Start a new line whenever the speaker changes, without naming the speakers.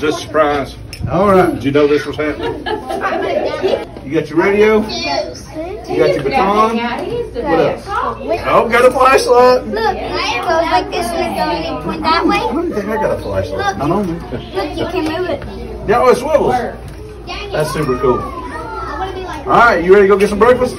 just a surprise.
All right.
Did you know this was happening?
You got your radio? You got your baton? What else? Oh, got a flashlight.
Look, I go like this and going point that
I
way.
don't think I got a flashlight. Not.
Look, you can move it.
Yeah, oh, it swivels. That's super cool. All right, you ready to go get some breakfast?